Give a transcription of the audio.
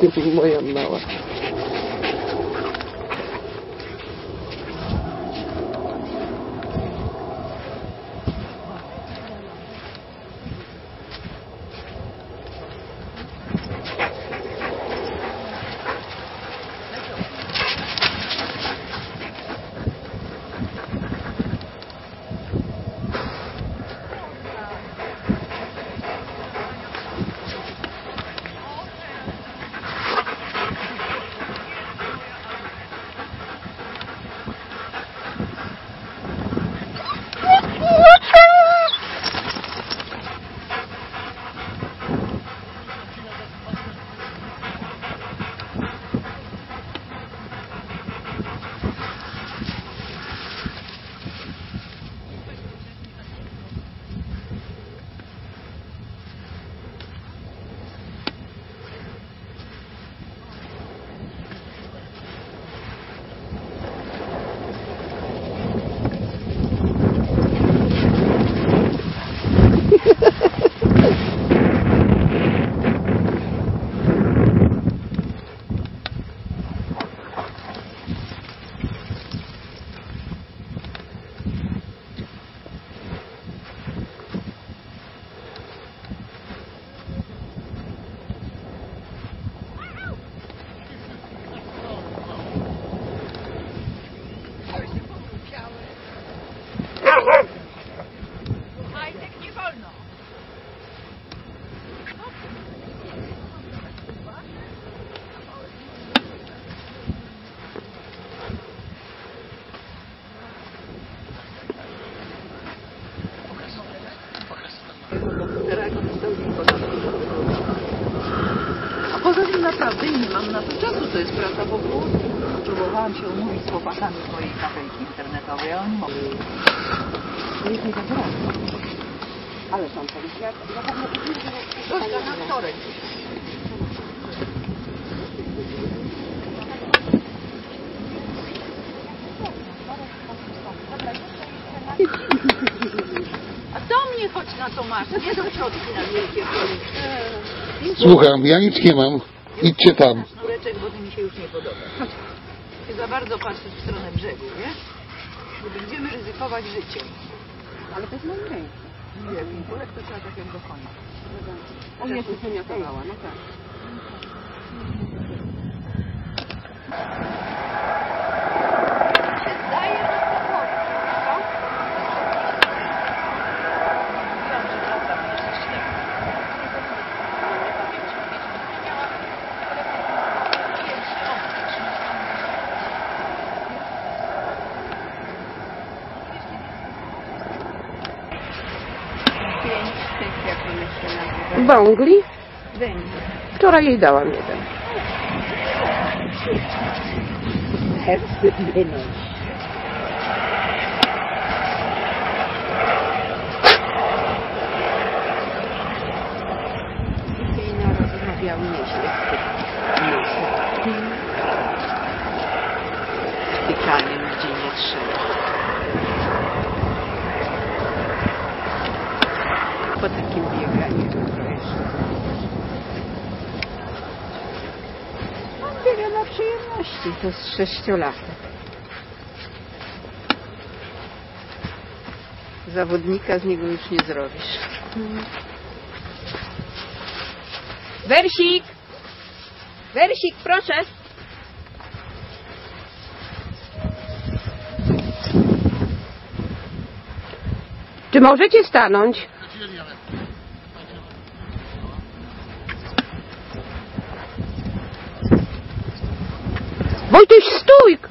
ты моя мама. A poza tym naprawdę nie mam na to czasu, to jest prawda, bo było. Próbowałam się umówić z chłopakami z mojej kafejki internetowej, a oni mogą. Nikt nie zabrał. Ale są policja. Ja tak na Coś tam na wtorek. Mnie chodź na to masz, nie do ciotki na wielkie policzki. Słucham, ja nic nie mam. Idźcie tam. Sznureczek, bo ty mi się już nie podoba. Ty za bardzo patrzysz w stronę brzegu, wiesz? Bo będziemy ryzykować życiem. Ale to jest moje ręce. Nie, pinkulek to trzeba tak jak do konia. O, ja się wymiotowała, no tak. Węgiel. Wczoraj jej dałam jeden. Wtykaniem, gdzie nie trzeba. Takim bieganiu. On biega dla przyjemności, to z sześciolatek. Zawodnika z niego już nie zrobisz. Wersik! Wersik, proszę! Czy możecie stanąć? Ты стойк!